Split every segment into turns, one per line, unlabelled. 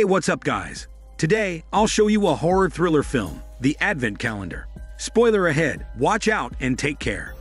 Hey, what's up, guys? Today, I'll show you a horror thriller film, The Advent Calendar. Spoiler ahead, watch out and take care.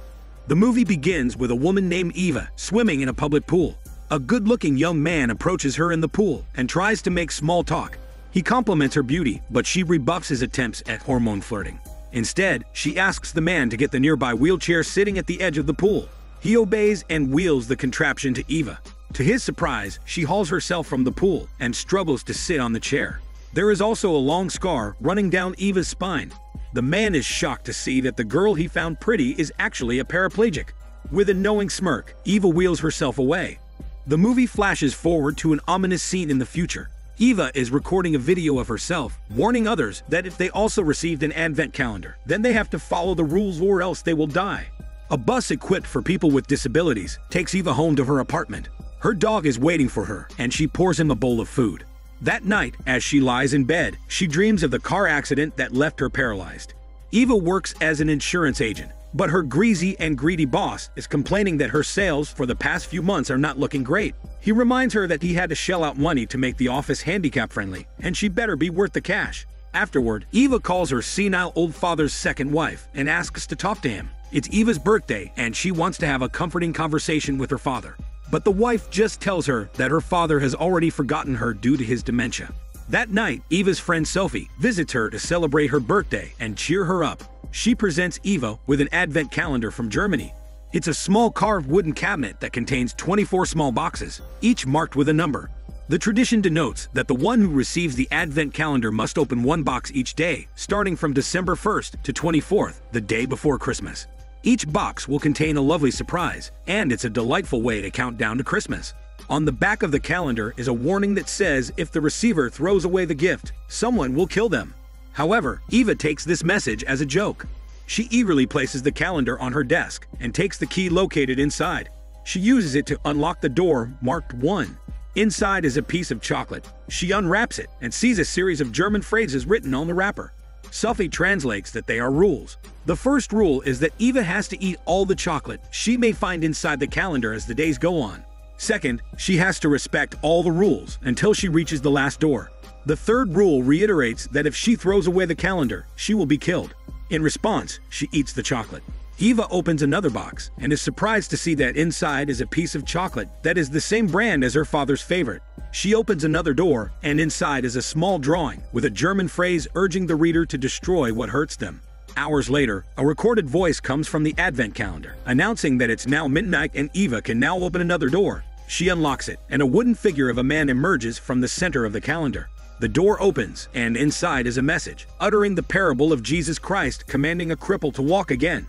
The movie begins with a woman named Eva swimming in a public pool. A good looking young man approaches her in the pool and tries to make small talk. He compliments her beauty, but she rebuffs his attempts at hormone flirting. Instead, she asks the man to get the nearby wheelchair sitting at the edge of the pool. He obeys and wheels the contraption to Eva. To his surprise, she hauls herself from the pool and struggles to sit on the chair. There is also a long scar running down Eva's spine. The man is shocked to see that the girl he found pretty is actually a paraplegic. With a knowing smirk, Eva wheels herself away. The movie flashes forward to an ominous scene in the future. Eva is recording a video of herself, warning others that if they also received an advent calendar, then they have to follow the rules or else they will die. A bus equipped for people with disabilities takes Eva home to her apartment. Her dog is waiting for her, and she pours him a bowl of food. That night, as she lies in bed, she dreams of the car accident that left her paralyzed. Eva works as an insurance agent, but her greasy and greedy boss is complaining that her sales for the past few months are not looking great. He reminds her that he had to shell out money to make the office handicap friendly, and she better be worth the cash. Afterward, Eva calls her senile old father's second wife and asks to talk to him. It's Eva's birthday, and she wants to have a comforting conversation with her father. But the wife just tells her that her father has already forgotten her due to his dementia. That night, Eva's friend Sophie visits her to celebrate her birthday and cheer her up. She presents Eva with an advent calendar from Germany. It's a small carved wooden cabinet that contains 24 small boxes, each marked with a number. The tradition denotes that the one who receives the advent calendar must open one box each day, starting from December 1st to 24th, the day before Christmas. Each box will contain a lovely surprise, and it's a delightful way to count down to Christmas. On the back of the calendar is a warning that says if the receiver throws away the gift, someone will kill them. However, Eva takes this message as a joke. She eagerly places the calendar on her desk and takes the key located inside. She uses it to unlock the door marked 1. Inside is a piece of chocolate. She unwraps it and sees a series of German phrases written on the wrapper. Sophie translates that they are rules. The first rule is that Eva has to eat all the chocolate she may find inside the calendar as the days go on. Second, she has to respect all the rules until she reaches the last door. The third rule reiterates that if she throws away the calendar, she will be killed. In response, she eats the chocolate. Eva opens another box and is surprised to see that inside is a piece of chocolate that is the same brand as her father's favorite. She opens another door, and inside is a small drawing with a German phrase urging the reader to destroy what hurts them. Hours later, a recorded voice comes from the advent calendar, announcing that it's now midnight and Eva can now open another door. She unlocks it, and a wooden figure of a man emerges from the center of the calendar. The door opens, and inside is a message, uttering the parable of Jesus Christ commanding a cripple to walk again.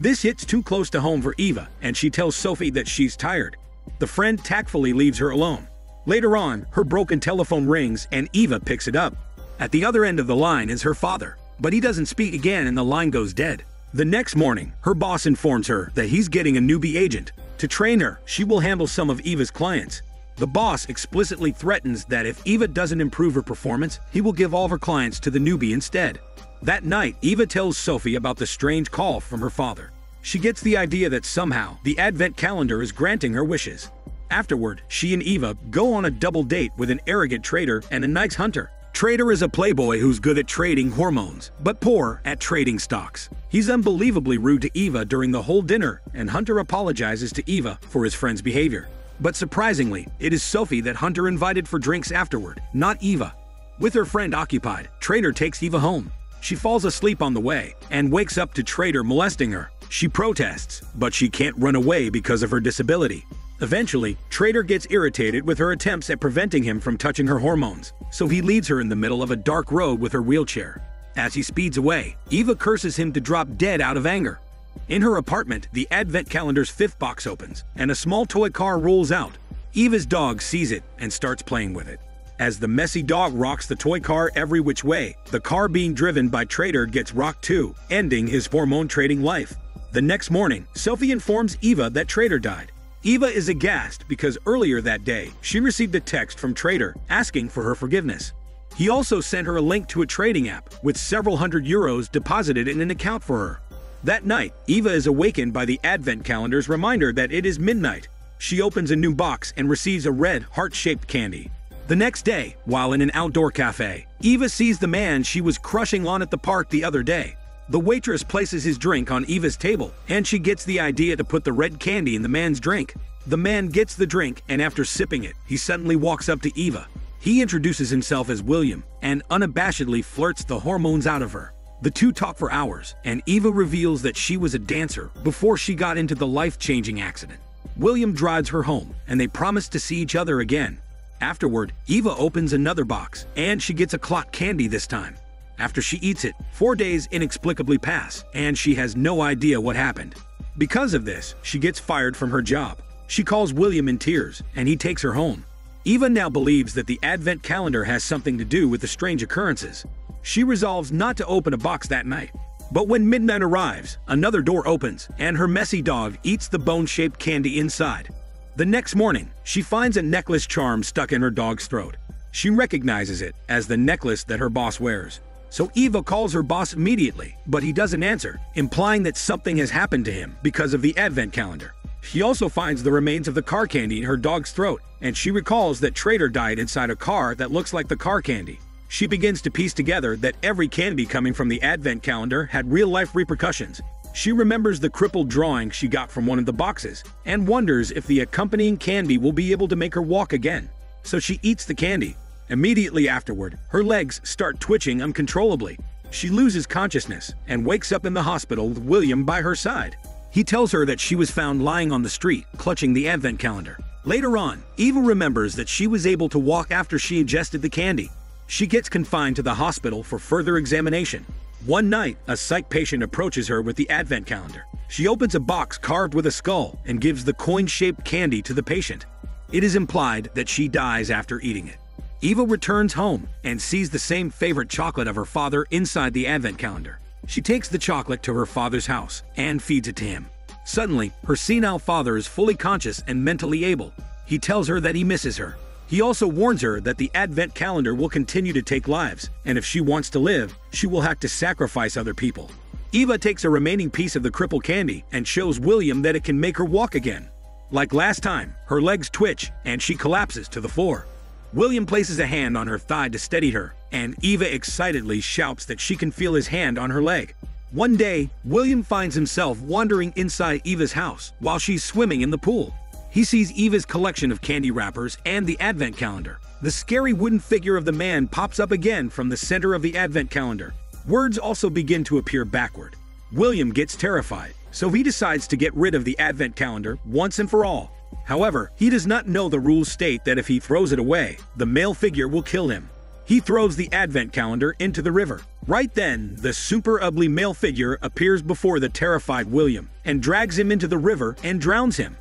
This hits too close to home for Eva, and she tells Sophie that she's tired. The friend tactfully leaves her alone. Later on, her broken telephone rings and Eva picks it up. At the other end of the line is her father, but he doesn't speak again and the line goes dead. The next morning, her boss informs her that he's getting a newbie agent. To train her, she will handle some of Eva's clients. The boss explicitly threatens that if Eva doesn't improve her performance, he will give all of her clients to the newbie instead. That night, Eva tells Sophie about the strange call from her father. She gets the idea that somehow the advent calendar is granting her wishes. Afterward, she and Eva go on a double date with an arrogant trader and a nice hunter. Trader is a playboy who's good at trading hormones, but poor at trading stocks. He's unbelievably rude to Eva during the whole dinner, and Hunter apologizes to Eva for his friend's behavior. But surprisingly, it is Sophie that Hunter invited for drinks afterward, not Eva. With her friend occupied, Trader takes Eva home. She falls asleep on the way and wakes up to Trader molesting her. She protests, but she can't run away because of her disability. Eventually, Trader gets irritated with her attempts at preventing him from touching her hormones, so he leaves her in the middle of a dark road with her wheelchair. As he speeds away, Eva curses him to drop dead out of anger. In her apartment, the advent calendar's fifth box opens, and a small toy car rolls out. Eva's dog sees it and starts playing with it. As the messy dog rocks the toy car every which way, the car being driven by Trader gets rocked too, ending his hormone trading life. The next morning, Sophie informs Eva that Trader died. Eva is aghast because earlier that day, she received a text from Trader asking for her forgiveness. He also sent her a link to a trading app with several hundred euros deposited in an account for her. That night, Eva is awakened by the advent calendar's reminder that it is midnight. She opens a new box and receives a red, heart-shaped candy. The next day, while in an outdoor cafe, Eva sees the man she was crushing on at the park the other day. The waitress places his drink on Eva's table, and she gets the idea to put the red candy in the man's drink. The man gets the drink, and after sipping it, he suddenly walks up to Eva. He introduces himself as William and unabashedly flirts the hormones out of her. The two talk for hours, and Eva reveals that she was a dancer before she got into the life changing accident. William drives her home, and they promise to see each other again. Afterward, Eva opens another box, and she gets a clot candy this time. After she eats it, four days inexplicably pass, and she has no idea what happened. Because of this, she gets fired from her job. She calls William in tears, and he takes her home. Eva now believes that the Advent calendar has something to do with the strange occurrences. She resolves not to open a box that night. But when midnight arrives, another door opens, and her messy dog eats the bone shaped candy inside. The next morning, she finds a necklace charm stuck in her dog's throat. She recognizes it as the necklace that her boss wears. So Eva calls her boss immediately, but he doesn't answer, implying that something has happened to him because of the Advent calendar. She also finds the remains of the car candy in her dog's throat, and she recalls that Trader died inside a car that looks like the car candy. She begins to piece together that every candy coming from the Advent calendar had real life repercussions. She remembers the crippled drawing she got from one of the boxes and wonders if the accompanying candy will be able to make her walk again. So she eats the candy. Immediately afterward, her legs start twitching uncontrollably. She loses consciousness and wakes up in the hospital with William by her side. He tells her that she was found lying on the street, clutching the advent calendar. Later on, Eva remembers that she was able to walk after she ingested the candy. She gets confined to the hospital for further examination. One night, a psych patient approaches her with the advent calendar. She opens a box carved with a skull and gives the coin-shaped candy to the patient. It is implied that she dies after eating it. Eva returns home and sees the same favorite chocolate of her father inside the advent calendar. She takes the chocolate to her father's house and feeds it to him. Suddenly, her senile father is fully conscious and mentally able. He tells her that he misses her. He also warns her that the Advent calendar will continue to take lives, and if she wants to live, she will have to sacrifice other people. Eva takes a remaining piece of the cripple candy and shows William that it can make her walk again. Like last time, her legs twitch and she collapses to the floor. William places a hand on her thigh to steady her, and Eva excitedly shouts that she can feel his hand on her leg. One day, William finds himself wandering inside Eva's house while she's swimming in the pool. He sees Eva's collection of candy wrappers and the advent calendar. The scary wooden figure of the man pops up again from the center of the advent calendar. Words also begin to appear backward. William gets terrified, so he decides to get rid of the advent calendar once and for all. However, he does not know the rules state that if he throws it away, the male figure will kill him. He throws the advent calendar into the river. Right then, the super ugly male figure appears before the terrified William and drags him into the river and drowns him.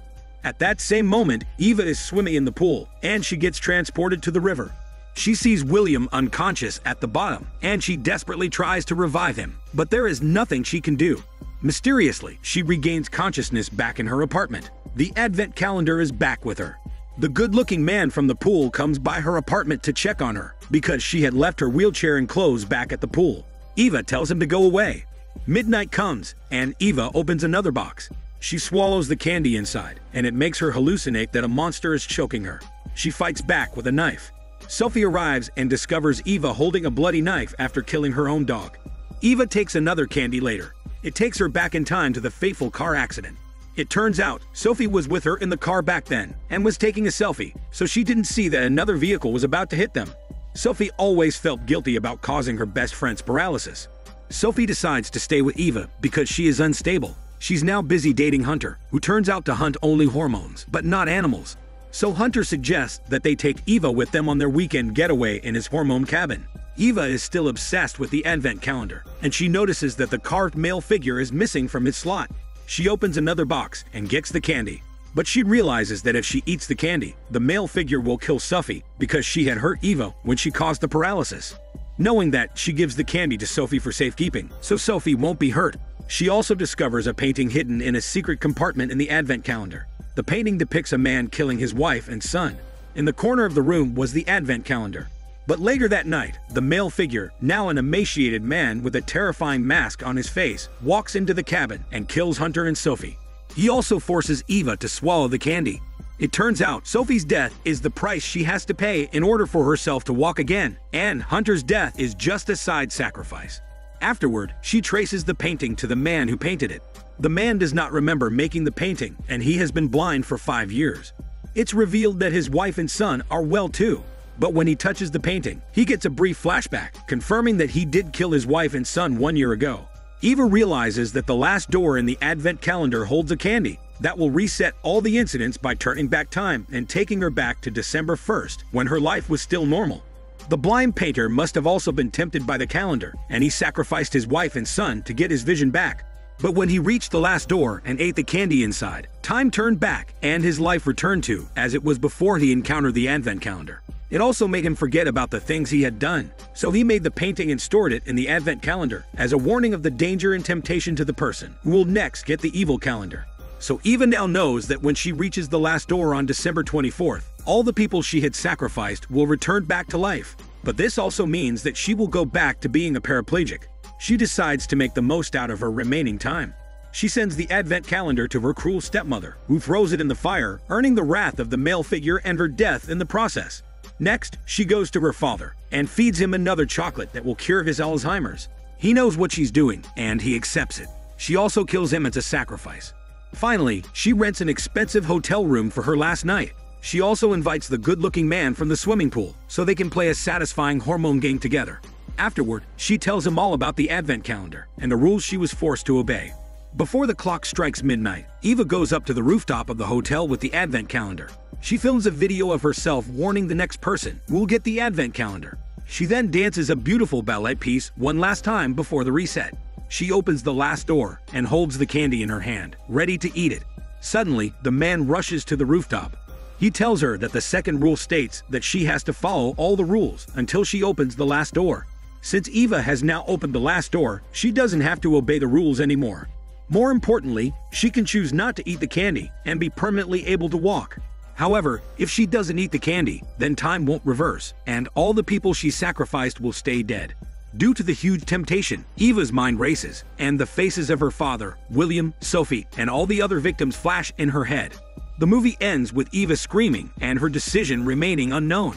At that same moment, Eva is swimming in the pool and she gets transported to the river. She sees William unconscious at the bottom and she desperately tries to revive him, but there is nothing she can do. Mysteriously, she regains consciousness back in her apartment. The advent calendar is back with her. The good looking man from the pool comes by her apartment to check on her because she had left her wheelchair and clothes back at the pool. Eva tells him to go away. Midnight comes, and Eva opens another box. She swallows the candy inside, and it makes her hallucinate that a monster is choking her. She fights back with a knife. Sophie arrives and discovers Eva holding a bloody knife after killing her own dog. Eva takes another candy later, it takes her back in time to the fateful car accident. It turns out Sophie was with her in the car back then and was taking a selfie, so she didn't see that another vehicle was about to hit them. Sophie always felt guilty about causing her best friend's paralysis. Sophie decides to stay with Eva because she is unstable. She's now busy dating Hunter, who turns out to hunt only hormones, but not animals. So Hunter suggests that they take Eva with them on their weekend getaway in his hormone cabin. Eva is still obsessed with the advent calendar, and she notices that the carved male figure is missing from its slot. She opens another box and gets the candy. But she realizes that if she eats the candy, the male figure will kill Sophie because she had hurt Eva when she caused the paralysis. Knowing that, she gives the candy to Sophie for safekeeping, so Sophie won't be hurt. She also discovers a painting hidden in a secret compartment in the advent calendar. The painting depicts a man killing his wife and son. In the corner of the room was the advent calendar, but later that night, the male figure, now an emaciated man with a terrifying mask on his face, walks into the cabin and kills Hunter and Sophie. He also forces Eva to swallow the candy. It turns out Sophie's death is the price she has to pay in order for herself to walk again, and Hunter's death is just a side sacrifice. Afterward, she traces the painting to the man who painted it. The man does not remember making the painting, and he has been blind for five years. It's revealed that his wife and son are well too, but when he touches the painting, he gets a brief flashback, confirming that he did kill his wife and son one year ago. Eva realizes that the last door in the Advent calendar holds a candy that will reset all the incidents by turning back time and taking her back to December 1st, when her life was still normal. The blind painter must have also been tempted by the calendar, and he sacrificed his wife and son to get his vision back. But when he reached the last door and ate the candy inside, time turned back and his life returned to as it was before he encountered the Advent calendar. It also made him forget about the things he had done, so he made the painting and stored it in the Advent calendar as a warning of the danger and temptation to the person who will next get the evil calendar. So now knows that when she reaches the last door on December 24th, all the people she had sacrificed will return back to life. But this also means that she will go back to being a paraplegic. She decides to make the most out of her remaining time. She sends the advent calendar to her cruel stepmother, who throws it in the fire, earning the wrath of the male figure and her death in the process. Next, she goes to her father and feeds him another chocolate that will cure his Alzheimer's. He knows what she's doing, and he accepts it. She also kills him as a sacrifice. Finally, she rents an expensive hotel room for her last night. She also invites the good-looking man from the swimming pool so they can play a satisfying hormone game together. Afterward, she tells him all about the advent calendar and the rules she was forced to obey. Before the clock strikes midnight, Eva goes up to the rooftop of the hotel with the advent calendar. She films a video of herself warning the next person we'll get the advent calendar. She then dances a beautiful ballet piece one last time before the reset. She opens the last door and holds the candy in her hand, ready to eat it. Suddenly, the man rushes to the rooftop. He tells her that the second rule states that she has to follow all the rules until she opens the last door. Since Eva has now opened the last door, she doesn't have to obey the rules anymore. More importantly, she can choose not to eat the candy and be permanently able to walk. However, if she doesn't eat the candy, then time won't reverse, and all the people she sacrificed will stay dead. Due to the huge temptation, Eva's mind races, and the faces of her father, William, Sophie, and all the other victims flash in her head. The movie ends with Eva screaming and her decision remaining unknown.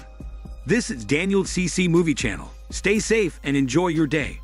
This is Daniel CC Movie Channel. Stay safe and enjoy your day.